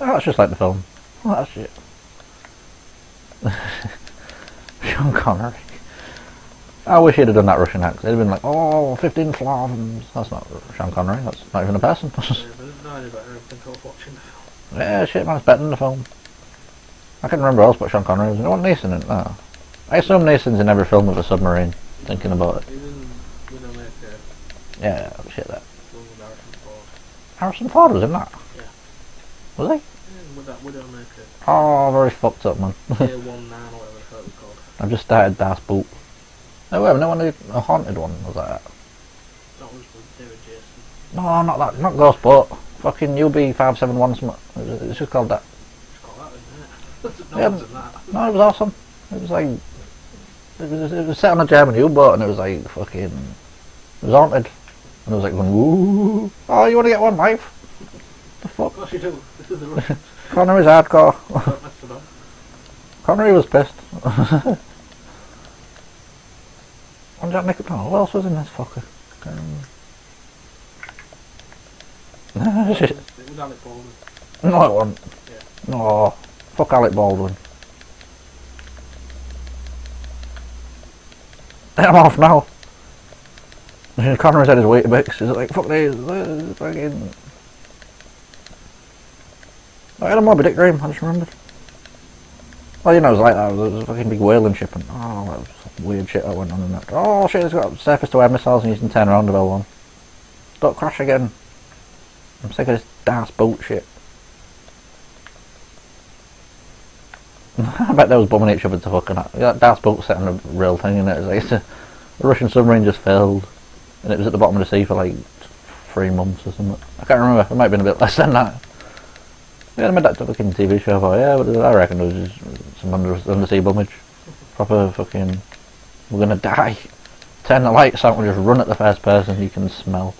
Oh, it's just like the film. Oh, that's shit. Sean Connery. I wish he'd have done that Russian accent. He'd have been like, oh, 15 Slavs. That's not Sean Connery. That's not even a person. Yeah, but no idea about anything I was watching the film. yeah, shit, man, it's better than the film. I can't remember else but Sean Connery was in. What Neeson in it? No. I assume Neeson's in every film with a submarine. Thinking about it. He was in Widowmaker, Yeah, shit, that. one with Harrison Ford. Harrison Ford was in that. Yeah. they? Yeah, with that Widowmaker, Oh, very fucked up, man. Year 1 9 or whatever the hell it was called. I've just started Das Boot. Oh, no, wait, no one did a haunted one, was that? That was with David Jason. No, not that, not Ghost Boat. Fucking UB571 something. It was- It's just called that. It's called that, isn't it? no Yeah. that. No, it was awesome. It was like, it was, it was set on a German U-boat and it was like fucking, it was haunted. And it was like going, woo, oh, you want to get one, mate? The Of fuck? course you do. This is the Russian. Connery's hardcore. Don't mess with them. Connery was pissed. and Jack Nicholson, oh, who else was in this fucker? Um, shit. It was Alec Baldwin. No, it wasn't. Yeah. No, fuck Alec Baldwin. I'm off now. Connor's had his Weetabix. He's like, fuck these. uh, Fucking. I had a Moby Dick dream, I just remembered. Well, you know, it was like that. There was a fucking big whaling ship and, oh, that was weird shit that went on in that. Oh, shit, it's got surface to air missiles and you can turn around to build one. Don't crash again. I'm sick of this Das Boot shit. I bet they was bombing each other to fucking. Yeah, Das Boot set on a real thing, and it was like a Russian submarine just failed, and it was at the bottom of the sea for like three months or something. I can't remember. It might have been a bit less than that. Yeah, made that fucking TV show for yeah, but I reckon it was just some under, undersea bombage. Proper fucking. We're gonna die. Turn the lights out and just run at the first person you can smell.